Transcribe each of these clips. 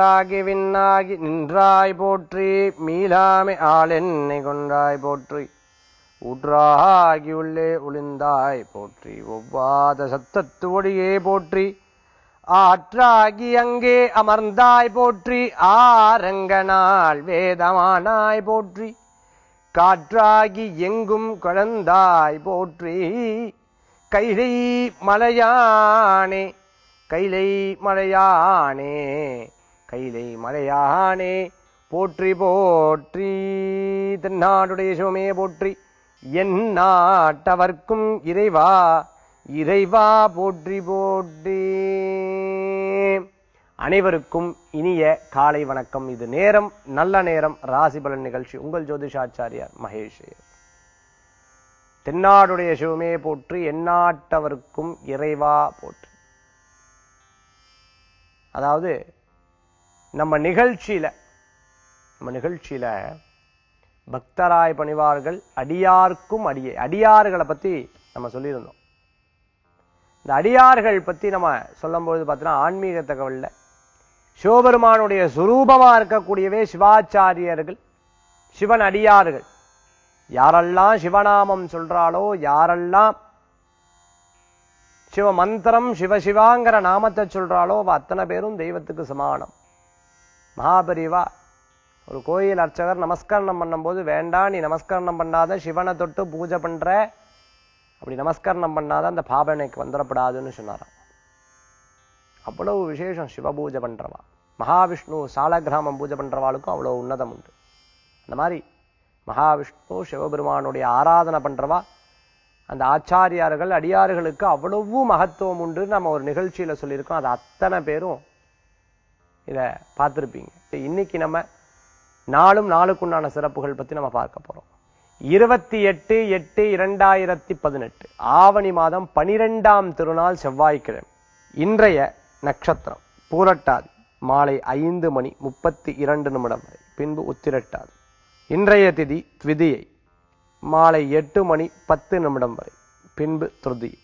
நின்றாகி விண்ணாகி நின்றாய் போற்றி மீளாமை ஆளென்னை கொன்றாய் போற்றி. ஊற்றாகி உள்ளே ஒளிந்தாய் போற்றி ஒவ்வாத சத்தத்து ஒளியே போற்றி. ஆற்றாகி அங்கே அமர்ந்தாய் போற்றி ஆரங்கனால் வேதமானாய் போற்றி. காற்றாகி எங்கும் கலந்தாய் போற்றி. கைலை மலையானே கைலை மலையானே கைலை மலையானே போற்றி போற்றி. தென்னாடுடைய சிவமே போற்றி. என் நாட்டவர்க்கும் இறைவா இறைவா போற்றி போற்றி. அனைவருக்கும் இனிய காலை வணக்கம். இது நேரம் நல்ல நேரம் ராசி பலன் நிகழ்ச்சி. உங்கள் ஜோதிஷாச்சாரியார் மகேஷ். தென்னாடுடைய சிவமே போற்றி எந்நாட்டவர்க்கும் இறைவா போற்றி. அதாவது நம்ம நிகழ்ச்சியில நம்ம நிகழ்ச்சியில பக்தராய் பணிவார்கள் அடியார்க்கும் அடியே அடியார்களை பத்தி நம்ம சொல்லியிருந்தோம். இந்த அடியார்கள் பத்தி நம்ம சொல்லும்போது பார்த்தீங்கன்னா ஆன்மீக தகவலில். சிவபெருமானுடைய சுரூபமா இருக்கக்கூடியவே சிவாச்சாரியர்கள் சிவன் அடியார்கள். யாரெல்லாம் சிவநாமம் சொல்றாளோ யாரெல்லாம் சிவ மந்திரம் சிவசிவாங்கிற நாமத்தை சொல்றாளோ அத்தனை பேரும் தெய்வத்துக்கு சமானம். மகாபரிவா. ஒரு கோயில் அர்ச்சகர் நமஸ்கரணம் பண்ணும்போது வேண்டாம் நீ நமஸ்கரணம் பண்ணாத சிவனை தொட்டு பூஜை பண்ற. அப்படி நமஸ்கரணம் பண்ணாத அந்த பாபனைக்கு வந்துடப்படாதுன்னு சொன்னாராம். அவ்வளவு விசேஷம் சிவ பூஜை பண்றவா. மகாவிஷ்ணு சாலகிராமம் பூஜை பண்றவாளுக்கும் அவ்வளவு உன்னதம் உண்டு. அந்த மாதிரி மகாவிஷ்ணு சிவபெருமானுடைய ஆராதனை பண்றவா. அந்த ஆச்சாரியார்கள் அடியார்களுக்கு அவ்வளவு மகத்துவம் உண்டு நம்ம ஒரு நிகழ்ச்சியில சொல்லியிருக்கோம். அது அத்தனை பேரும் இதை பார்த்திருப்பீங்க. இன்னைக்கு நம்ம நாளும் நாளுக்குண்டான சிறப்புகள் பத்தி நம்ம பார்க்க போறோம். இருபத்தி எட்டு எட்டு இரண்டாயிரத்தி பதினெட்டு. ஆவணி மாதம் பனிரெண்டாம் திருநாள் செவ்வாய்க்கிழமை. இன்றைய நட்சத்திரம் பூரட்டாதி மாலை ஐந்து மணி முப்பத்தி இரண்டு நிமிடம் வரை. பின்பு உத்திரட்டாதி. இன்றைய திதி த்விதியை மாலை எட்டு மணி பத்து நிமிடம் வரை. பின்பு திருதி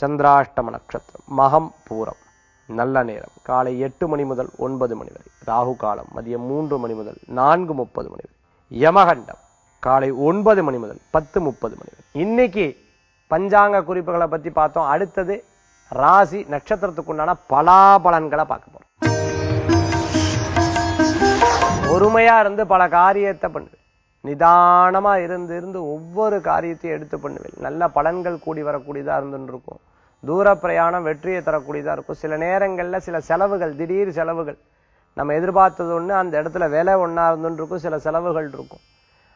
சந்திராஷ்டம நட்சத்திரம் மகம் பூரம். நல்ல நேரம். காலை எட்டு மணி முதல் ஒன்பது மணி வரை. ராகு காலம் மதியம் மூன்று மணி முதல் நான்கு முப்பது மணி வரை. யமகண்டம் காலை ஒன்பது மணி முதல் பத்து முப்பது மணி வரை. இன்னைக்கு பஞ்சாங்க குறிப்புகளை பத்தி பார்த்தோம். அடுத்தது ராசி நட்சத்திரத்துக்குண்டான பலாபலன்களை பார்க்க போறோம். பொறுமையா இருந்து பல காரியத்தை பண்ணுவேன் நிதானமா இருந்து இருந்து ஒவ்வொரு காரியத்தையும் எடுத்து பண்ணுவேன். நல்ல பலன்கள் கூடி வரக்கூடியதா இருந்துட்டு இருக்கும். தூர பிரயாணம் வெற்றியை தரக்கூடியதாக இருக்கும். சில நேரங்களில் சில செலவுகள் திடீர் செலவுகள். நம்ம எதிர்பார்த்தது ஒன்று அந்த இடத்துல விலை ஒன்றா இருந்துட்டு இருக்கும் சில செலவுகள் இருக்கும்.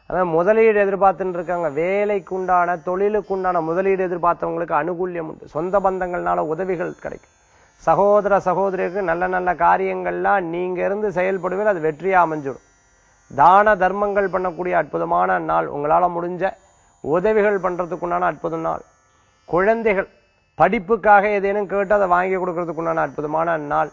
அதான் முதலீடு எதிர்பார்த்துன்னு இருக்காங்க. வேலைக்கு உண்டான தொழிலுக்கு உண்டான முதலீடு எதிர்பார்த்தவங்களுக்கு அனுகூல்யம் உண்டு. சொந்த பந்தங்கள்னால உதவிகள் கிடைக்கும். சகோதர சகோதரிக்கு நல்ல நல்ல காரியங்கள்லாம் நீங்க இருந்து செயல்படுவீர் அது வெற்றியாக அமைஞ்சிடும். தான தர்மங்கள் பண்ணக்கூடிய அற்புதமான நாள். உங்களால் முடிஞ்ச உதவிகள் பண்ணுறதுக்குண்டான அற்புத நாள். குழந்தைகள் படிப்புக்காக ஏதேனும் கேட்டு அதை வாங்கி கொடுக்கறதுக்குண்டான அற்புதமான நாள்.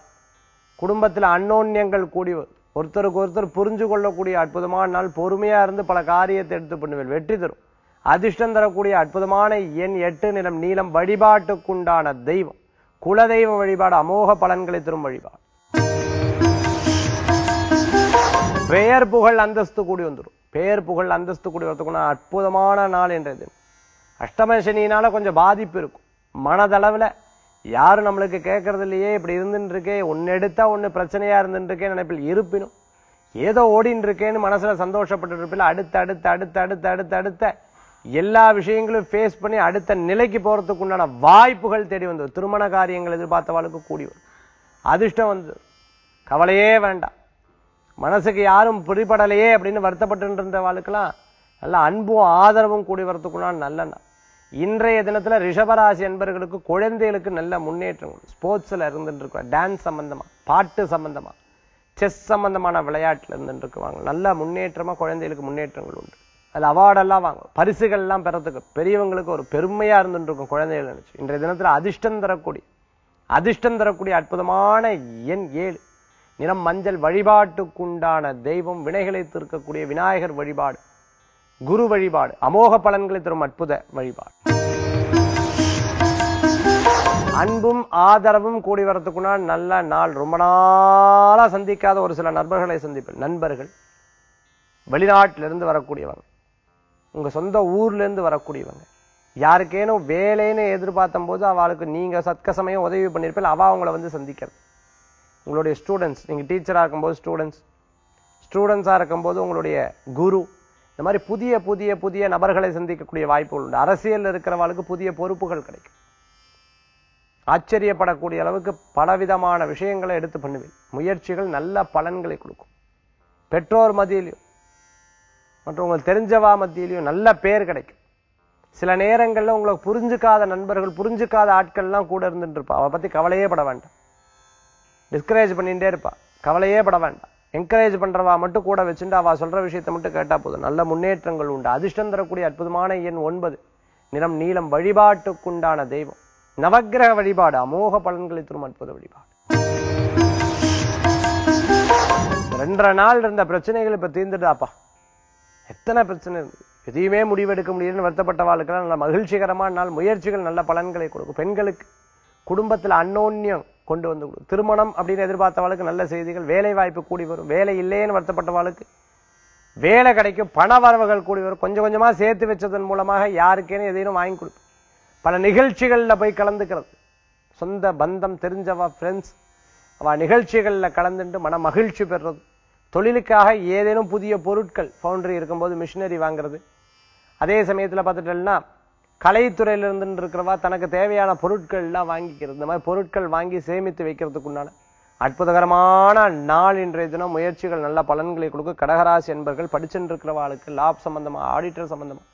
குடும்பத்துல அன்னோன்யங்கள் கூடி ஒருத்தருக்கு ஒருத்தர் புரிஞ்சு கொள்ளக்கூடிய அற்புதமான நாள். பொறுமையா இருந்து பல காரியத்தை எடுத்து பண்ணுவேன். வெற்றி தரும். அதிர்ஷ்டம் தரக்கூடிய அற்புதமான எண் எட்டு நிலம் நீளம் வழிபாட்டுக்குண்டான தெய்வம். குலதெய்வ வழிபாடு அமோக பலன்களை தரும் வழிபாடு. பெயர் புகழ் அந்தஸ்து கூடி வந்துடும் பெயர் புகழ் அந்தஸ்து கூடி வரத்துக்குன்னா அற்புதமான நாள் என்றது. அஷ்டம சனியினால கொஞ்சம் பாதிப்பு இருக்கும். மனதளவில். யாரும் நம்மளுக்கு கேட்கறது இல்லையே இப்படி இருந்துட்டு இருக்கே ஒன்னு எடுத்தா ஒண்ணு பிரச்சனையாக இருந்துருக்கேன்னு நினைப்பில் இருப்பினும் ஏதோ ஓடின்னு இருக்கேன்னு மனசுல சந்தோஷப்பட்டு இருப்பில் அடுத்த அடுத்த அடுத்த அடுத்த அடுத்த அடுத்த எல்லா விஷயங்களும் ஃபேஸ் பண்ணி அடுத்த நிலைக்கு போறதுக்கு உண்டான வாய்ப்புகள் தேடி வந்தது. திருமண காரியங்கள் எதிர்பார்த்தவாளுக்கு கூடி வரும். அதிர்ஷ்டம் வந்து கவலையே வேண்டாம். மனசுக்கு யாரும் பிடிபடலையே அப்படின்னு வருத்தப்பட்டு இருந்த வாழ்க்கெல்லாம் நல்ல அன்பும் ஆதரவும் கூடி வரத்துக்குள்ளான நல்ல இன்றைய தினத்துல ரிஷபராசி என்பர்களுக்கு குழந்தைகளுக்கு நல்ல முன்னேற்றம். ஸ்போர்ட்ஸ்ல இருந்துட்டு டான்ஸ் சம்பந்தமா பாட்டு சம்பந்தமா செஸ் சம்பந்தமான விளையாட்டுல இருந்துட்டு நல்ல முன்னேற்றமா குழந்தைகளுக்கு முன்னேற்றங்கள் உண்டு. அதுல அவார்டெல்லாம் வாங்க பரிசுகள் எல்லாம் பெறத்துக்கு பெரியவங்களுக்கு ஒரு பெருமையா இருந்துருக்கும் குழந்தைகள் நினைச்சு. இன்றைய தினத்துல அதிர்ஷ்டம் தரக்கூடிய அதிர்ஷ்டம் தரக்கூடிய அற்புதமான எண் ஏழு. நிறம் மஞ்சள் வழிபாட்டுக்குண்டான தெய்வம் வினைகளை தீர்க்கக்கூடிய விநாயகர் வழிபாடு. குரு வழிபாடு அமோக பலன்களை தரும் அற்புத வழிபாடு. அன்பும் ஆதரவும் கூடி வரத்துக்குன்னா நல்ல நாள் ரொம்ப நாளா சந்திக்காத ஒரு சில நண்பர்களை சந்திப்பேன். நண்பர்கள் வெளிநாட்டிலிருந்து வரக்கூடியவங்க உங்க சொந்த ஊர்லேருந்து வரக்கூடியவங்க யாருக்கேனும் வேலைன்னு எதிர்பார்த்தும் போது அவளுக்கு நீங்க சத்க சமயம் உதவி பண்ணியிருப்பேன் அவள் அவங்கள வந்து சந்திக்கிறது. உங்களுடைய ஸ்டூடெண்ட்ஸ் நீங்க டீச்சராக இருக்கும்போது ஸ்டூடெண்ட்ஸ் ஸ்டூடெண்ட்ஸாக இருக்கும்போது உங்களுடைய குரு இந்த மாதிரி புதிய புதிய புதிய நபர்களை சந்திக்கக்கூடிய வாய்ப்புகள் உண்டு. அரசியல் இருக்கிறவர்களுக்கு புதிய பொறுப்புகள் கிடைக்கும். ஆச்சரியப்படக்கூடிய அளவுக்கு பலவிதமான விஷயங்களை எடுத்து பண்ணுவேன். முயற்சிகள் நல்ல பலன்களை கொடுக்கும். பெற்றோர் மத்தியிலையும் மற்றும் உங்களுக்கு தெரிஞ்சவா மத்தியிலையும் நல்ல பேர் கிடைக்கும். சில நேரங்கள்ல உங்களுக்கு புரிஞ்சுக்காத நண்பர்கள் புரிஞ்சுக்காத ஆட்கள்லாம் கூட இருந்துட்டு இருப்பா. அவ பத்தி கவலையே பட வேண்டாம். டிஸ்கரேஜ் பண்ணிட்டே இருப்பா. கவலையே பட வேண்டாம். என்கரேஜ் பண்றவா மட்டும் கூட வச்சுட்டு அவ சொல்ற விஷயத்தை மட்டும் கேட்டா போதும். நல்ல முன்னேற்றங்கள் உண்டு. அதிர்ஷ்டம் தரக்கூடிய அற்புதமான எண் ஒன்பது. நிறம் நீளம் வழிபாட்டுக்குண்டான தெய்வம். நவக்கிரக வழிபாடு அமோக பலன்களை தரும் அற்புத வழிபாடு. ரெண்டரை நாள் இருந்த பிரச்சனைகள் இப்ப தீர்ந்துட்டாப்பா. எத்தனை பிரச்சனை? எதையுமே முடிவெடுக்க முடியலன்னு வருத்தப்பட்டவாளுக்கெல்லாம் நல்ல மகிழ்ச்சிகரமான நாள் முயற்சிகள் நல்ல பலன்களை கொடுக்கும். பெண்களுக்கு குடும்பத்துல அன்னோன்யம் கொண்டு வந்து திருமணம் அப்படின்னு எதிர்பார்த்தவளுக்கு நல்ல செய்திகள் வேலை வாய்ப்பு கூடி வரும். வேலை இல்லையேன்னு வருத்தப்பட்டவளுக்கு வேலை கிடைக்கும் பண வரவுகள் கூடி வரும். கொஞ்சம் கொஞ்சமாக சேர்த்து வச்சதன் மூலமாக யாருக்கேனும் எதையும் வாங்கி கொடுக்கும் பல நிகழ்ச்சிகளில் போய் கலந்துக்கிறது. சொந்த பந்தம் தெரிஞ்சவா ஃப்ரெண்ட்ஸ் அவள் நிகழ்ச்சிகளில் கலந்துட்டு மன மகிழ்ச்சி பெறுறது. தொழிலுக்காக ஏதேனும் புதிய பொருட்கள் ஃபவுண்டரி இருக்கும்போது மிஷினரி வாங்குறது. அதே சமயத்தில் பார்த்துட்டோம்னா கலைத்துறையில இருந்து இருக்கிறவா தனக்கு தேவையான பொருட்கள் எல்லாம் வாங்கிக்கிறது. இந்த மாதிரி பொருட்கள் வாங்கி சேமித்து வைக்கிறதுக்குண்டான அற்புதகரமான நாள் இன்றைய தினம். முயற்சிகள் நல்ல பலன்களை கொடுக்கும் கடகராசி என்பர்கள் படிச்சுட்டு இருக்கிறவாளுக்கு லாப் சம்பந்தமா ஆடிட்டர் சம்பந்தமா?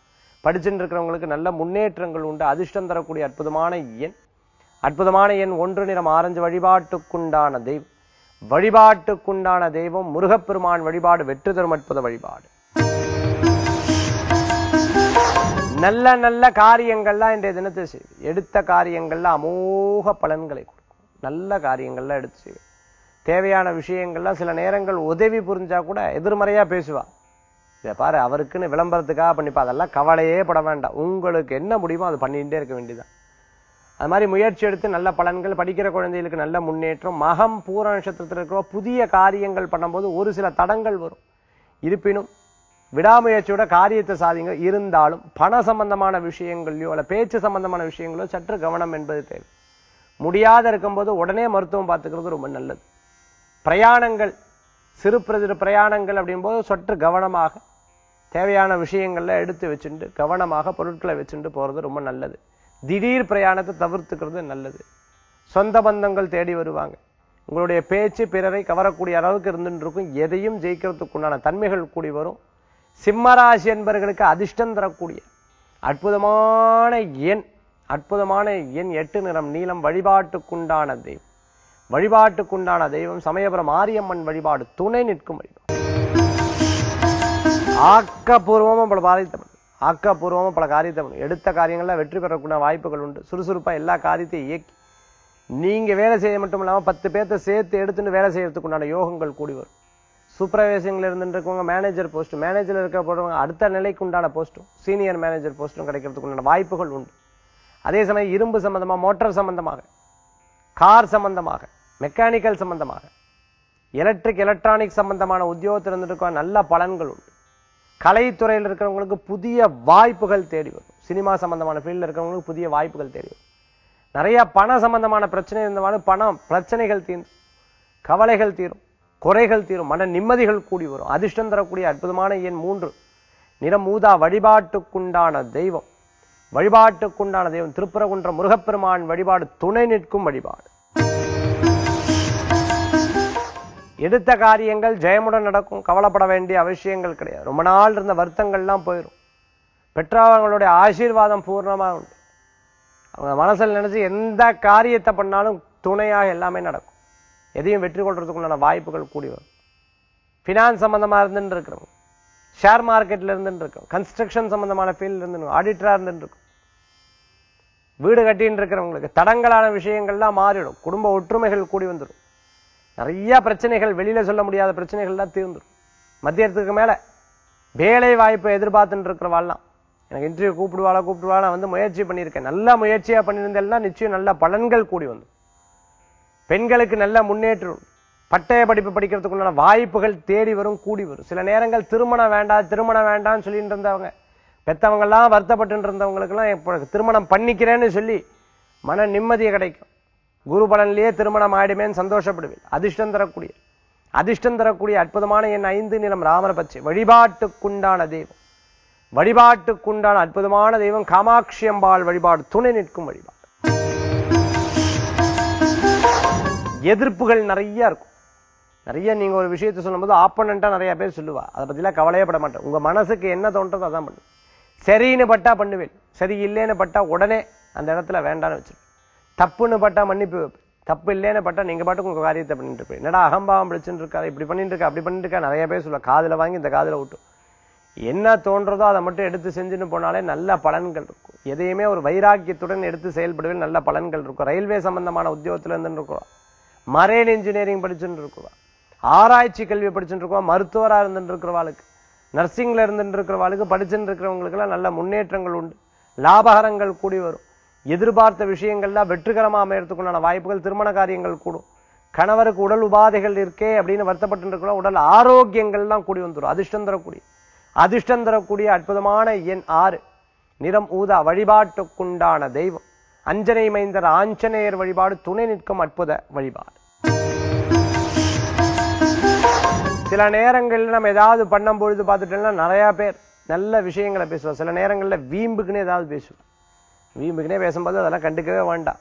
படிச்சுட்டு இருக்கிறவங்களுக்கு நல்ல முன்னேற்றங்கள் உண்டு. அதிர்ஷ்டம் தரக்கூடிய அற்புதமான எண். அற்புதமான எண் ஒன்று நிறம் ஆரஞ்சு வழிபாட்டுக்குண்டான தெய்வம். வழிபாட்டுக்குண்டான தெய்வம் முருகப்பெருமான் வழிபாடு வெற்றி தரும் அற்புத வழிபாடு. நல்ல நல்ல காரியங்கள்லாம் இன்றைய தினத்தை செய்வேன். எடுத்த காரியங்கள்ல அமோக பலன்களை கொடுக்கும். நல்ல காரியங்கள்லாம் எடுத்து செய்வேன். தேவையான விஷயங்கள்லாம் சில நேரங்கள் உதவி புரிஞ்சா கூட எதிர்மறையா பேசுவா. இதை பாரு அவருக்குன்னு விளம்பரத்துக்காக பண்ணிப்பா. அதெல்லாம் கவலையே பட வேண்டாம். உங்களுக்கு என்ன முடியுமோ அது பண்ணிகிட்டே இருக்க வேண்டியதுதான். அது மாதிரி முயற்சி எடுத்து நல்ல பலன்கள் படிக்கிற குழந்தைகளுக்கு நல்ல முன்னேற்றம் மகம் பூர நட்சத்திரத்தில் இருக்கிற புதிய காரியங்கள் பண்ணும்போது ஒரு சில தடங்கள் வரும். இருப்பினும் விடாமுயற்சியோட காரியத்தை சாதிங்க. இருந்தாலும் பண சம்பந்தமான விஷயங்களையோ அல்ல பேச்சு சம்பந்தமான விஷயங்களோ சற்று கவனம் என்பது தேவை. முடியாத இருக்கும்போது உடனே மருத்துவம் பார்த்துக்கிறது ரொம்ப நல்லது. பிரயாணங்கள் சிறு பிரதிரு பிரயாணங்கள் அப்படிங்கும்போது சற்று கவனமாக தேவையான விஷயங்கள்ல எடுத்து வச்சுட்டு கவனமாக பொருட்களை வச்சுட்டு போறது ரொம்ப நல்லது. திடீர் பிரயாணத்தை தவிர்த்துக்கிறது நல்லது. சொந்த பந்தங்கள் தேடி வருவாங்க. உங்களுடைய பேச்சு பிறரை கவரக்கூடிய அளவுக்கு இருந்துட்டு இருக்கும் எதையும் ஜெயிக்கிறதுக்குண்டான தன்மைகள் கூடி வரும். சிம்மராசி என்பவர்களுக்கு அதிர்ஷ்டம் தரக்கூடிய அற்புதமான எண் அற்புதமான எண் எட்டு நிறம் நீளம் வழிபாட்டுக்குண்டான தெய்வம். வழிபாட்டுக்குண்டான தெய்வம் சமயபுரம் மாரியம்மன் வழிபாடு துணை நிற்கும் வழிபாடு. ஆக்கப்பூர்வமா பல காரியத்தை பண்ணும் பல காரியத்தை எடுத்த காரியங்கள்ல வெற்றி பெறக்கூடிய வாய்ப்புகள் உண்டு. சுறுசுறுப்பா எல்லா காரியத்தையும் இயக்கி. நீங்க வேலை செய்ய மட்டும் இல்லாம பத்து பேர்த்த சேர்த்து எடுத்துட்டு வேலை செய்யறதுக்கு உண்டான யோகங்கள் கூடி வரும். சூப்பர்வைசிங்ல இருந்துட்டு இருக்கவங்க மேனேஜர் போஸ்ட் மேனேஜர் இருக்க போடுறவங்க அடுத்த நிலைக்கு உண்டான போஸ்ட்டும் சீனியர் மேனேஜர் போஸ்ட்டும் கிடைக்கிறதுக்கு உண்டான வாய்ப்புகள் உண்டு. அதே சமயம் இரும்பு சம்பந்தமாக மோட்டார் சம்பந்தமாக கார் சம்பந்தமாக மெக்கானிக்கல் சம்பந்தமாக எலக்ட்ரிக் எலக்ட்ரானிக் சம்பந்தமான உத்தியோகத்தில் இருந்துருக்க நல்ல பலன்கள் உண்டு. கலைத்துறையில் இருக்கிறவங்களுக்கு புதிய வாய்ப்புகள் தேடி வரும். சினிமா சம்பந்தமான ஃபீல்டில் இருக்கிறவங்களுக்கு புதிய வாய்ப்புகள் தேடி வரும். நிறைய பண சம்பந்தமான பிரச்சனை இருந்தாலும் பணம் பிரச்சனைகள் தீரும். கவலைகள் தீரும். குறைகள் தீரும் மன நிம்மதிகள் கூடி வரும். அதிர்ஷ்டம் தரக்கூடிய அற்புதமான எண் மூன்று. நிறம் ஊதா வழிபாட்டுக்குண்டான தெய்வம். வழிபாட்டுக்குண்டான தெய்வம். திருப்பரங்குன்ற முருகப்பெருமான் வழிபாடு துணை நிற்கும் வழிபாடு. எடுத்த காரியங்கள் ஜெயமுடன் நடக்கும். கவலைப்பட வேண்டிய அவசியங்கள் கிடையாது. ரொம்ப நாள் இருந்த வருத்தங்கள்லாம் போயிடும் பெற்றவங்களுடைய ஆசீர்வாதம் பூர்ணமா உண்டு. அவங்க மனசில் நினைச்சு எந்த காரியத்தை பண்ணாலும் துணையாக எல்லாமே நடக்கும். எதையும் வெற்றி கொள்றதுக்குள்ளான வாய்ப்புகள் கூடி வரும். ஃபினான்ஸ் சம்பந்தமா இருந்துட்டு இருக்கிறவங்க ஷேர் மார்க்கெட்ல இருந்துட்டு இருக்கோம் கன்ஸ்ட்ரக்ஷன் சம்பந்தமான ஃபீல்ட்ல இருந்து ஆடிட்டரா இருந்துட்டு இருக்கும் வீடு கட்டின்னு இருக்கிறவங்களுக்கு தடங்களான விஷயங்கள்லாம் மாறிடும். குடும்ப ஒற்றுமைகள் கூடி வந்துடும் நிறைய பிரச்சனைகள் வெளியில சொல்ல முடியாத பிரச்சனைகள்லாம் தீர்ந்துடும் மத்தியத்துக்கு மேல வேலை வாய்ப்பை எதிர்பார்த்துட்டு இருக்கிறவாள்லாம் எனக்கு இன்டர்வியூ கூப்பிடுவாளா கூப்பிடுவாளா நான் வந்து முயற்சி பண்ணியிருக்கேன். நல்ல முயற்சியா பண்ணியிருந்தேன்னா நிச்சயம் நல்ல பலன்கள் கூடி வந்துடும் பெண்களுக்கு நல்ல முன்னேற்றம். பட்டய படிப்பு படிக்கிறதுக்குள்ளான வாய்ப்புகள் தேடி வரும் கூடி வரும். சில நேரங்கள் திருமணம் வேண்டாம் திருமணம் வேண்டாம்னு சொல்லிட்டு இருந்தவங்க. பெத்தவங்க எல்லாம் வருத்தப்பட்டு இருந்தவங்களுக்கெல்லாம் இப்போ திருமணம் பண்ணிக்கிறேன்னு சொல்லி மன நிம்மதியை கிடைக்கும். குரு பலன்லேயே திருமணம் ஆயிடுமேன்னு சந்தோஷப்படுவேன். அதிர்ஷ்டம் தரக்கூடிய அதிர்ஷ்டம் தரக்கூடிய அற்புதமான என் ஐந்து நிலம் ராமர பச்சை. வழிபாட்டுக்குண்டான தெய்வம். வழிபாட்டுக்குண்டான அற்புதமான தெய்வம் காமாட்சி அம்பாள் வழிபாடு. துணை நிற்கும் வழிபாடு. எதிர்ப்புகள் நிறைய இருக்கும். நிறைய நீங்க ஒரு விஷயத்தை சொல்லும்போது ஆப்பனண்டா நிறைய பேர் சொல்லுவா. அதை பத்திலாம் கவலையே பட மாட்டேன். உங்க மனசுக்கு என்ன தோன்றதோ அதான் பண்ணு சரின்னு பட்டா பண்ணுவேன். சரி இல்லைன்னு பட்டா உடனே அந்த இடத்துல வேண்டாம்னு வச்சிருப்பேன் தப்புன்னு பட்டா மன்னிப்பு வைப்பேன். தப்பு இல்லைன்னு பட்டா நீங்க பாட்டுக்கு உங்க காரியத்தை பண்ணிட்டு இருப்பேன் என்னடா அகம்பாவம் பிடிச்சுட்டு இருக்கா? இப்படி பண்ணிட்டு இருக்கா? அப்படி பண்ணிட்டு இருக்கா? நிறைய பேர் சொல்லுவா. காதுல வாங்கி இந்த காதுல விட்டு என்ன தோன்றதோ அதை மட்டும் எடுத்து செஞ்சுன்னு போனாலே நல்ல பலன்கள் இருக்கும். எதையுமே ஒரு வைராக்கியத்துடன் எடுத்து செயல்படுவேன் நல்ல பலன்கள் இருக்கும். ரயில்வே சம்பந்தமான உத்தியோகத்துல இருந்து இருக்கிறோம் மரைன் இன்ஜினியரிங் படிச்சுட்டு இருக்குவா ஆராய்ச்சி கல்வி படிச்சுட்டு இருக்கோம் மருத்துவராக இருந்துட்டு இருக்கிறவாளுக்கு நர்சிங்ல இருந்துட்டு இருக்கிறவாளுக்கு படிச்சுட்டு இருக்கிறவங்களுக்கெல்லாம் நல்ல முன்னேற்றங்கள் உண்டு. லாபகரங்கள் கூடி வரும். எதிர்பார்த்த விஷயங்கள்லாம் வெற்றிகரமாக அமையறதுக்குள்ளான வாய்ப்புகள் திருமண காரியங்கள் கூடும். கணவருக்கு உடல் உபாதைகள் இருக்கே அப்படின்னு வருத்தப்பட்டு இருக்கிறோம் உடல் ஆரோக்கியங்கள்லாம் கூடி வந்துடும் அதிர்ஷ்டம் தரக்கூடிய அதிர்ஷ்டம் தரக்கூடிய அற்புதமான எண் ஆறு. நிறம் ஊதா வழிபாட்டுக்குண்டான தெய்வம். அஞ்சனை மைந்தர் ஆஞ்சநேயர் வழிபாடு துணை நிற்கும் அற்புத வழிபாடு. சில நேரங்களில் நம்ம ஏதாவது பண்ணும் பொழுது பார்த்துட்டோம்னா நிறைய பேர் நல்ல விஷயங்களை பேசுவோம் சில நேரங்களில் வீம்புக்குன்னு ஏதாவது பேசுவோம் வீம்புக்குனே பேசும்போது அதெல்லாம் கண்டுக்கவே வேண்டாம்.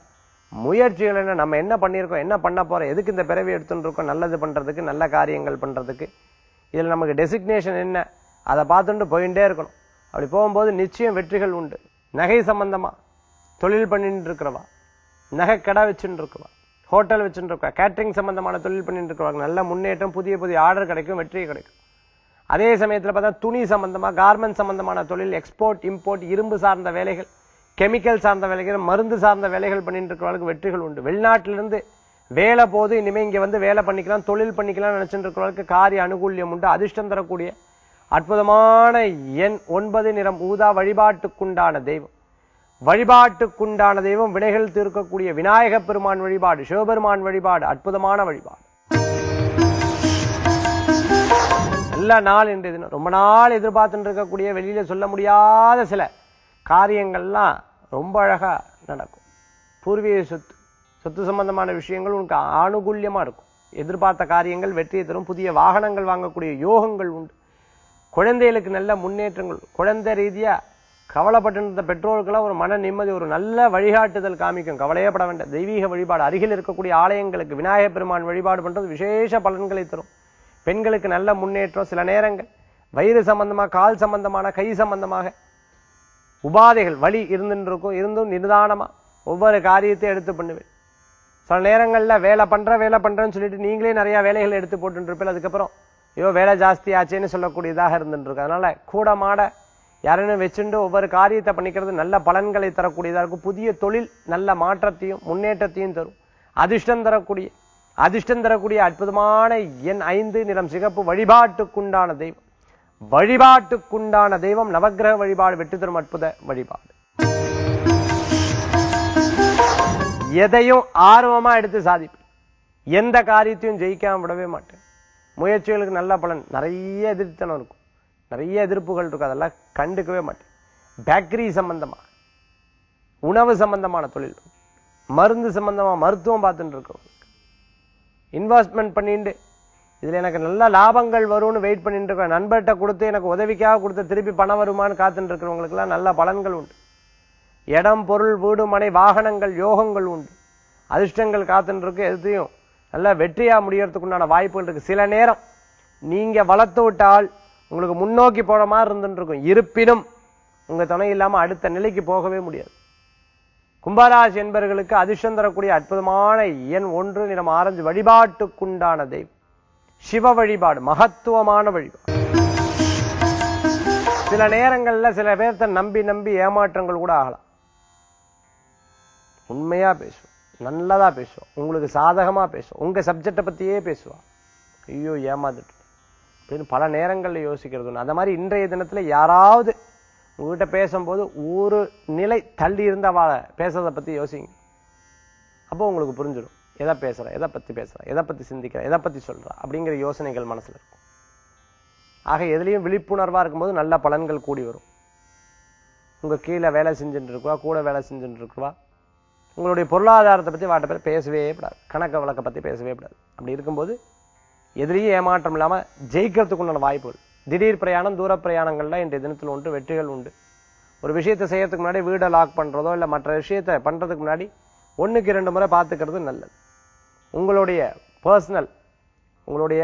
முயற்சிகள் என்ன நம்ம என்ன பண்ணியிருக்கோம் என்ன பண்ண போகிறோம் எதுக்கு இந்த பிறவி எடுத்துன்னு இருக்கோம் நல்லது பண்ணுறதுக்கு நல்ல காரியங்கள் பண்ணுறதுக்கு இதில் நமக்கு டெசிக்னேஷன் என்ன அதை பார்த்துட்டு போயிட்டே இருக்கணும். அப்படி போகும்போது நிச்சயம் வெற்றிகள் உண்டு. நகை சம்பந்தமாக தொழில் பண்ணிட்டு இருக்கிறவா நகை கடை வச்சுட்டு இருக்கவா ஹோட்டல் வச்சுட்டு இருக்கா கேட்டரிங் சம்பந்தமான தொழில் பண்ணிட்டு இருக்கிறவங்க நல்ல முன்னேற்றம் புதிய புதிய ஆர்டர் கிடைக்கும் வெற்றி கிடைக்கும். அதே சமயத்தில் பார்த்தா துணி சம்பந்தமாக கார்மெண்ட் சம்பந்தமான தொழில் எக்ஸ்போர்ட் இம்போர்ட் இரும்பு சார்ந்த வேலைகள் கெமிக்கல் சார்ந்த வேலைகள் மருந்து சார்ந்த வேலைகள் பண்ணிட்டு இருக்கிறவங்களுக்கு வெற்றிகள் உண்டு. வெளிநாட்டிலிருந்து வேலை போது இனிமேல் இங்கே வந்து வேலை பண்ணிக்கலாம் தொழில் பண்ணிக்கலாம் நினச்சிட்டு இருக்கிறவங்களுக்கு காரிய அனுகூல்யம் உண்டு. அதிர்ஷ்டம் தரக்கூடிய அற்புதமான எண் ஒன்பது நிறம் ஊதா வழிபாட்டுக்குண்டான தெய்வம். வழிபாட்டுக்குண்டான தெய்வம் வினைகள் தீர்க்கக்கூடிய விநாயக பெருமான் வழிபாடு சிவபெருமான் வழிபாடு அற்புதமான வழிபாடு. நல்ல நாள் இன்றைய தினம் ரொம்ப நாள் எதிர்பார்த்துட்டு இருக்கக்கூடிய வெளியில சொல்ல முடியாத சில காரியங்கள்லாம் ரொம்ப அழகா நடக்கும். பூர்வீக சொத்து சொத்து சம்பந்தமான விஷயங்கள் உனக்கு ஆணுகூல்யமா இருக்கும். எதிர்பார்த்த காரியங்கள் வெற்றியை தரும். புதிய வாகனங்கள் வாங்கக்கூடிய யோகங்கள் உண்டு. குழந்தைகளுக்கு நல்ல முன்னேற்றங்கள் குழந்தை ரீதியாக கவலைப்பட்டு இருந்த பெற்றோருக்கெல்லாம் ஒரு மன நிம்மதி ஒரு நல்ல வழிகாட்டுதல் காமிக்கும். கவலையே பட வேண்டாம். தெய்வீக வழிபாடு. அருகில் இருக்கக்கூடிய ஆலயங்களுக்கு விநாயகப் பெருமான் வழிபாடு பண்றது விசேஷ பலன்களை தரும். பெண்களுக்கு நல்ல முன்னேற்றம் சில நேரங்கள். வயிறு சம்பந்தமாக கால் சம்பந்தமான கை சம்பந்தமாக. உபாதைகள் வழி இருந்துட்டு இருக்கும் இருந்தும் நிதானமாக ஒவ்வொரு காரியத்தை எடுத்து பண்ணுவேன். சில நேரங்களில் வேலை பண்ணுறேன் வேலை பண்ணுறேன்னு சொல்லிட்டு நீங்களே நிறையா வேலைகள் எடுத்து போட்டு அதுக்கப்புறம் ஐயோ வேலை ஜாஸ்தி ஆச்சேன்னு சொல்லக்கூடியதாக இருந்துட்டு இருக்கு கூட மாட யாரையும் வச்சுட்டு ஒவ்வொரு காரியத்தை பண்ணிக்கிறது நல்ல பலன்களை தரக்கூடியதா இருக்கும். புதிய தொழில் நல்ல மாற்றத்தையும் முன்னேற்றத்தையும் தரும். அதிர்ஷ்டம் தரக்கூடிய அதிர்ஷ்டம் தரக்கூடிய அற்புதமான எண் ஐந்து நிறம் சிகப்பு வழிபாட்டுக்குண்டான தெய்வம். வழிபாட்டுக்குண்டான தெய்வம் நவக்கிரக வழிபாடு வெற்றி தரும் அற்புத வழிபாடு. எதையும் ஆர்வமா எடுத்து சாதிப்பேன். எந்த காரியத்தையும் ஜெயிக்காம விடவே மாட்டேன். முயற்சிகளுக்கு நல்ல பலன் நிறைய எதிர்த்தனம் இருக்கும். நிறைய எதிர்ப்புகள் இருக்கும் அதெல்லாம் கண்டுக்கவே மாட்டேன். பேக்கரி சம்பந்தமாக உணவு சம்பந்தமான தொழில் மருந்து சம்பந்தமா மருத்துவம் பார்த்துட்டு இருக்கவங்களுக்கு இன்வெஸ்ட்மெண்ட் பண்ணிட்டு இதுல எனக்கு நல்ல லாபங்கள் வரும்னு வெயிட் பண்ணிட்டு இருக்க நண்பர்கிட்ட கொடுத்து எனக்கு உதவிக்காக கொடுத்து திருப்பி பணம் வருமான்னு காத்துட்டு இருக்கிறவங்களுக்கு எல்லாம் நல்ல பலன்கள் உண்டு. இடம் பொருள் வீடு மனை வாகனங்கள் யோகங்கள் உண்டு. அதிர்ஷ்டங்கள் காத்துட்டு இருக்கு. எதுத்தையும் நல்லா வெற்றியா முடியறதுக்குண்டான வாய்ப்புகள் இருக்கு. சில நேரம் நீங்க வளர்த்து விட்டால் உங்களுக்கு முன்னோக்கி போற மாதிரி இருந்துருக்கும் இருக்கும் இருப்பினும் உங்க துணை இல்லாம அடுத்த நிலைக்கு போகவே முடியாது. கும்பராசி என்பவர்களுக்கு அதிர்ஷ்டம் தரக்கூடிய அற்புதமான எண் ஒன்று நிறம் ஆரஞ்சு வழிபாட்டுக்குண்டான தெய்வம். சிவ வழிபாடு மகத்துவமான வழிபாடு. சில நேரங்கள்ல சில பேர்த்த நம்பி நம்பி ஏமாற்றங்கள் கூட ஆகலாம். உண்மையா பேசுவோம் நல்லதா பேசுவோம் உங்களுக்கு சாதகமா பேசுவோம் உங்க சப்ஜெக்டை பத்தியே பேசுவான் ஐயோ ஏமாந்துட்டு அப்படின்னு பல நேரங்கள்ல யோசிக்கிறது ஒன்று அந்த மாதிரி இன்றைய தினத்துல யாராவது உங்ககிட்ட பேசும்போது ஒரு நிலை தள்ளி இருந்து பேசுறதை பத்தி யோசிங்க. அப்போ உங்களுக்கு புரிஞ்சிடும். எதை பேசுற எதை பத்தி பேசுற எதை பத்தி சிந்திக்கிற எதை பத்தி சொல்ற அப்படிங்கிற யோசனைகள் மனசுல இருக்கும். ஆக எதுலயும் விழிப்புணர்வா இருக்கும்போது நல்ல பலன்கள் கூடி வரும். உங்க கீழே வேலை செஞ்சுட்டு இருக்குவா கூட வேலை செஞ்சுட்டு இருக்குவா உங்களுடைய பொருளாதாரத்தை பத்தி வாட்ட பேர் பேசவே கூடாது. கணக்க வழக்கை பத்தி பேசவே கூடாது. அப்படி இருக்கும்போது எதிரியும் ஏமாற்றம் இல்லாம ஜெயிக்கிறதுக்கு உண்டான வாய்ப்புகள். திடீர் பிரயாணம் தூர பிரயாணங்கள்ல இன்றைய தினத்தில் உண்டு வெற்றிகள் உண்டு. ஒரு விஷயத்தை செய்யறதுக்கு முன்னாடி வீடை லாக் பண்றதோ இல்ல மற்ற விஷயத்தை பண்றதுக்கு முன்னாடி ஒண்ணுக்கு இரண்டு முறை பார்த்துக்கிறது நல்லது. உங்களுடைய பர்சனல் உங்களுடைய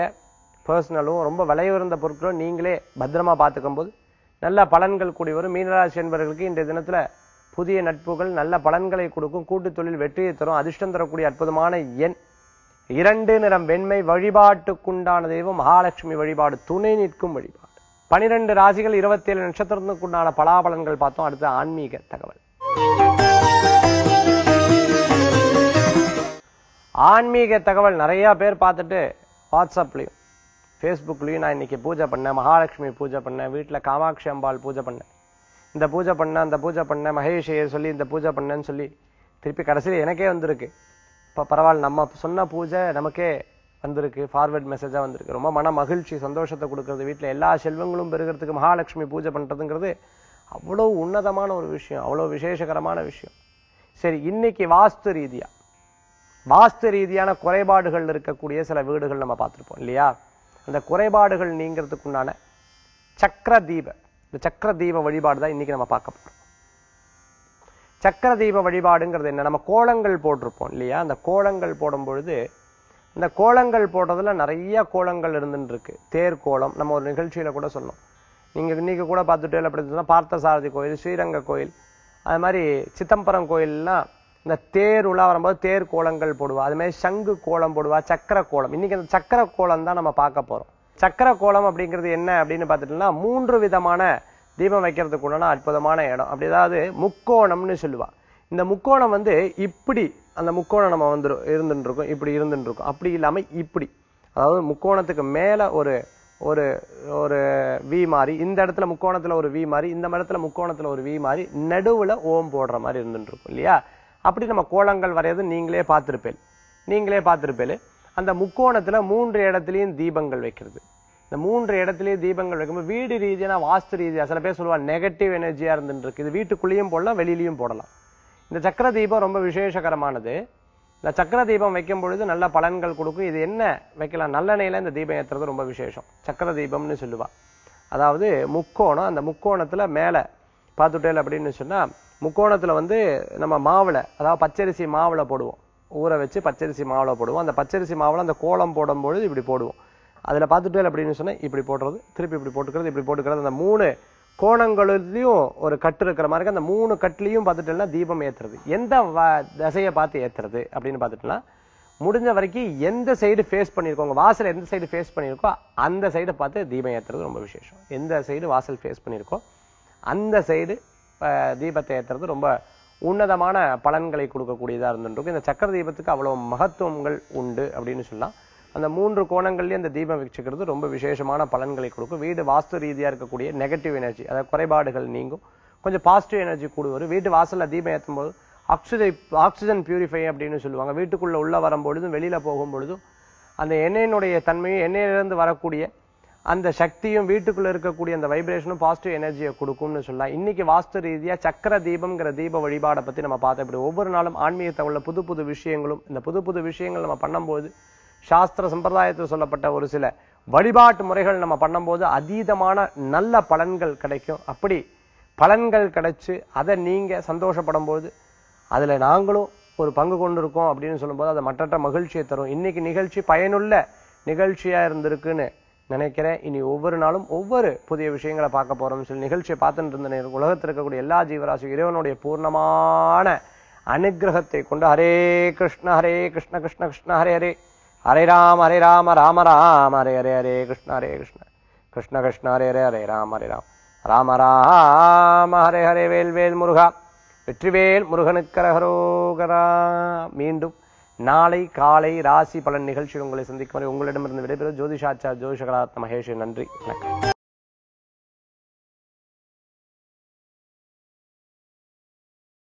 பர்சனலும் ரொம்ப விளைவிருந்த பொருட்களும் நீங்களே பத்திரமா பார்த்துக்கும் போது நல்ல பலன்கள் கூடி வரும். மீனராசி என்பவர்களுக்கு இன்றைய தினத்துல புதிய நட்புகள் நல்ல பலன்களை கொடுக்கும். கூட்டு தொழில் வெற்றியை தரும். அதிர்ஷ்டம் தரக்கூடிய அற்புதமான எண் இரண்டு நிறம் வெண்மை வழிபாட்டுக்குண்டான தெய்வம் மகாலட்சுமி வழிபாடு துணை நிற்கும் வழிபாடு. பனிரெண்டு ராசிகள் இருபத்தேழு நட்சத்திரத்துக்குண்டான பலாபலன்கள் பார்த்தோம். அடுத்து ஆன்மீக தகவல். ஆன்மீக தகவல் நிறைய பேர் பார்த்துட்டு வாட்ஸ்அப்லயும் ஃபேஸ்புக்லையும் நான் இன்னைக்கு பூஜை பண்ணேன் மகாலட்சுமி பூஜை பண்ணேன் வீட்டில் காமாட்சி அம்பாள் பூஜை பண்ணேன். இந்த பூஜை பண்ணேன் அந்த பூஜை பண்ணேன் மகேஷையை சொல்லி இந்த பூஜை பண்ணேன்னு சொல்லி திருப்பி கடைசியில் எனக்கே வந்திருக்கு. இப்போ பரவாயில்ல நம்ம சொன்ன பூஜை நமக்கே வந்திருக்கு ஃபார்வர்ட் மெசேஜாக வந்திருக்கு. ரொம்ப மன மகிழ்ச்சி சந்தோஷத்தை கொடுக்கறது. வீட்டுல எல்லா செல்வங்களும் பெருகிறதுக்கு மகாலட்சுமி பூஜை பண்றதுங்கிறது அவ்வளோ உன்னதமான ஒரு விஷயம் அவ்வளோ விசேஷகரமான விஷயம். சரி இன்னைக்கு வாஸ்து ரீதியா. வாஸ்து ரீதியான குறைபாடுகள் இருக்கக்கூடிய சில வீடுகள் நம்ம பார்த்துருப்போம் இல்லையா? அந்த குறைபாடுகள் நீங்கிறதுக்குண்டான சக்கர தீப இந்த சக்கர தீப வழிபாடு தான் இன்னைக்கு நம்ம பார்க்க போகிறோம் சக்கர தீப வழிபாடுங்கிறது என்ன? நம்ம கோலங்கள் போட்டிருப்போம் இல்லையா? அந்த கோலங்கள் போடும் பொழுது இந்த கோலங்கள் போடுறதுல நிறைய கோலங்கள் இருந்துட்டு இருக்கு தேர் கோலம் நம்ம ஒரு நிகழ்ச்சியில கூட சொன்னோம். நீங்க இன்னைக்கு கூட பார்த்துட்டு அப்படி பார்த்த பார்த்தசாரதி கோயில் ஸ்ரீரங்க கோயில் அது மாதிரி சித்தம்பரம் கோயில்லாம் இந்த தேர் உலா வரும்போது தேர் கோலங்கள் போடுவா. அது மாதிரி சங்கு கோலம் போடுவா சக்கர கோலம். இன்னைக்கு அந்த சக்கர கோலம் தான் நம்ம பார்க்க போறோம். சக்கர கோலம் அப்படிங்கிறது என்ன அப்படின்னு பார்த்துட்டோம்னா மூன்று விதமான தீபம் வைக்கிறதுக்கு உண்டான அற்புதமான இடம். அப்படி ஏதாவது முக்கோணம்னு சொல்லுவா. இந்த முக்கோணம் வந்து இப்படி அந்த முக்கோணம் நம்ம வந்து இருந்துட்டு இருக்கோம் இப்படி இருந்துட்டு இருக்கோம் அப்படி இல்லாம இப்படி. அதாவது முக்கோணத்துக்கு மேல ஒரு ஒரு ஒரு வி மாதிரி இந்த இடத்துல முக்கோணத்துல ஒரு வி மாதிரி இந்த இடத்துல முக்கோணத்துல ஒரு வி மாதிரி நடுவுல ஓம் போடுற மாதிரி இருந்துட்டு இருக்கும் இல்லையா? அப்படி நம்ம கோலங்கள் வரையது நீங்களே பார்த்துருப்பேன். நீங்களே பார்த்துருப்பேன். அந்த முக்கோணத்துல மூன்று இடத்துலயும் தீபங்கள் வைக்கிறது. இந்த மூன்று இடத்துலயே தீபங்கள் வைக்கும்போது வீடு ரீதியான வாஸ்து ரீதியா சில பேர் சொல்லுவாங்க நெகட்டிவ் எனர்ஜியா இருந்துட்டு இருக்கு. இது வீட்டுக்குள்ளேயும் போடலாம் வெளியிலையும் போடலாம். இந்த சக்கர தீபம் ரொம்ப விசேஷகரமானது. இந்த சக்கர தீபம் வைக்கும் பொழுது நல்ல பலன்கள் கொடுக்கும். இது என்ன வைக்கலாம்? நல்லெண்ணெயில இந்த தீபம் ஏத்துறது ரொம்ப விசேஷம். சக்கர தீபம்னு சொல்லுவா. அதாவது முக்கோணம் அந்த முக்கோணத்துல மேல பார்த்துட்டேல் அப்படின்னு சொன்னா முக்கோணத்துல வந்து நம்ம மாவுல அதாவது பச்சரிசி மாவுல போடுவோம். ஊற வச்சு பச்சரிசி மாவுல போடுவோம். அந்த பச்சரிசி மாவுல அந்த கோலம் போடும் பொழுது இப்படி போடுவோம். அதுல பார்த்துட்டேல் அப்படின்னு சொன்னா இப்படி போடுறது திருப்பி இப்படி போட்டுக்கிறது இப்படி போட்டுக்கிறது. அந்த மூணு கோணங்களிலையும் ஒரு கட்டு இருக்கிற மாதிரி இருக்கு. அந்த மூணு கட்டுலையும் பார்த்துட்டோம்னா தீபம் ஏத்துறது. எந்த வ- திசையை பார்த்து ஏத்துறது அப்படின்னு பார்த்துட்டோம்னா முடிஞ்ச வரைக்கும் எந்த சைடு ஃபேஸ் பண்ணியிருக்கோங்க வாசல் எந்த சைடு ஃபேஸ் பண்ணியிருக்கோ அந்த சைடை பார்த்து தீபம் ஏத்துறது ரொம்ப விசேஷம். எந்த சைடு வாசல் ஃபேஸ் பண்ணியிருக்கோ அந்த சைடு தீபத்தை ஏத்துறது ரொம்ப உன்னதமான பலன்களை கொடுக்கக்கூடியதாக இருந்துருக்கு இந்த சக்கர தீபத்துக்கு அவ்வளவு மகத்துவங்கள் உண்டு அப்படின்னு சொல்லலாம். அந்த மூன்று கோணங்கள்லயும் அந்த தீபம் வச்சுக்கிறது ரொம்ப விசேஷமான பலன்களை கொடுக்கும். வீடு வாஸ்து ரீதியா இருக்கக்கூடிய நெகட்டிவ் எனர்ஜி அதாவது குறைபாடுகள் நீங்கும். கொஞ்சம் பாசிட்டிவ் எனர்ஜி கூடு வரும் வீட்டு வாசல்ல தீபம் ஏற்றும் போது ஆக்சிஜன் ஆக்சிஜன் பியூரிஃபை அப்படின்னு சொல்லுவாங்க. வீட்டுக்குள்ள உள்ள வரும்பொழுதும் வெளியில போகும் பொழுதும் அந்த எண்ணெயினுடைய தன்மையும் எண்ணெயிலிருந்து வரக்கூடிய அந்த சக்தியும் வீட்டுக்குள்ள இருக்கக்கூடிய அந்த வைப்ரேஷனும் பாசிட்டிவ் எனர்ஜியை கொடுக்கும்னு சொல்லலாம். இன்னைக்கு வாஸ்து ரீதியா சக்கர தீபம்ங்கிற தீப வழிபாடை பத்தி நம்ம பார்த்தோம் இப்படி ஒவ்வொரு நாளும் ஆன்மீகத்தை உள்ள புது புது விஷயங்களும் இந்த புது புது விஷயங்கள் நம்ம பண்ணும்போது சாஸ்திர சம்பிரதாயத்தில் சொல்லப்பட்ட ஒரு சில வழிபாட்டு முறைகள் நம்ம பண்ணும்போது அதீதமான நல்ல பலன்கள் கிடைக்கும். அப்படி பலன்கள் கிடைச்சு அதை நீங்க சந்தோஷப்படும் போது அதுல நாங்களும் ஒரு பங்கு கொண்டிருக்கோம் அப்படின்னு சொல்லும்போது அது மற்றற்ற மகிழ்ச்சியை தரும். இன்னைக்கு நிகழ்ச்சி பயனுள்ள நிகழ்ச்சியா இருந்திருக்குன்னு நினைக்கிறேன். இனி ஒவ்வொரு நாளும் ஒவ்வொரு புதிய விஷயங்களை பார்க்க போறோம் சில நிகழ்ச்சியை பார்த்துட்டு இருந்த உலகத்தில் இருக்கக்கூடிய எல்லா ஜீவராசி இறைவனுடைய பூர்ணமான அனுகிரகத்தை கொண்டு ஹரே கிருஷ்ண ஹரே கிருஷ்ண கிருஷ்ண கிருஷ்ண ஹரே ஹரே. ஹரே ராம் ஹரே ராம ராம ராம் ஹரே ஹரே ஹரே கிருஷ்ண ஹரே கிருஷ்ண. கிருஷ்ண கிருஷ்ண ஹரே ஹரே ஹரே ராம் ஹரே ராம். ராம ராம ஹரே ஹரே வேல் வேல் முருகா. வெற்றிவேல் முருகனுக்கரகரோகரா மீண்டும் நாளை காலை ராசி பலன் நிகழ்ச்சியில் உங்களை சந்திக்கும் வரை உங்களிடமிருந்து விடைபெறும் ஜோதிஷாச்சார் ஜோதிஷகராத் மகேஷ் நன்றி வணக்கம்.